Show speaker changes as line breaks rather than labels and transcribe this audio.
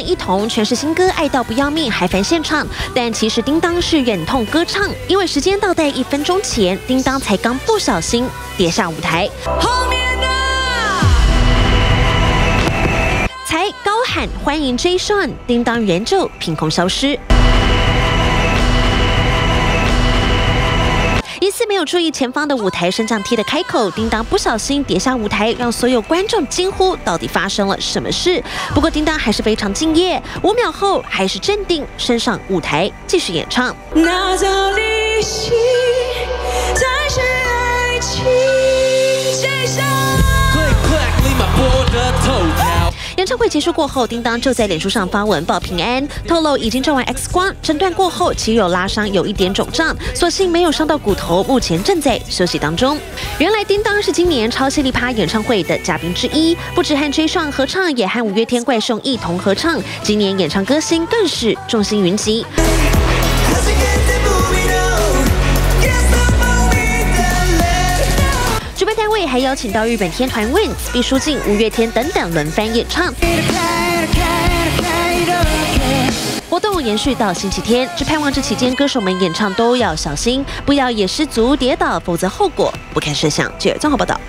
一同，全是新歌《爱到不要命》，还翻现场。但其实叮当是忍痛歌唱，因为时间倒在一分钟前，叮当才刚不小心跌下舞台。后面的才高喊欢迎 Jason，叮当人就凭空消失。注意前方的舞台升降梯的开口，叮当不小心跌下舞台，让所有观众惊呼：到底发生了什么事？不过叮当还是非常敬业，五秒后还是镇定升上舞台继续演唱。演唱会结束过后，叮当就在脸书上发文报平安，透露已经照完 X 光，诊断过后其有拉伤，有一点肿胀，所幸没有伤到骨头，目前正在休息当中。原来叮当是今年超犀利趴演唱会的嘉宾之一，不止和 J 上合唱，也和五月天怪兽一同合唱。今年演唱歌星更是众星云集。还邀请到日本天团 Wings、毕书尽、五月天等等轮番演唱。活动延续到星期天，只盼望这期间歌手们演唱都要小心，不要也失足跌倒，否则后果不堪设想。记者综合报道。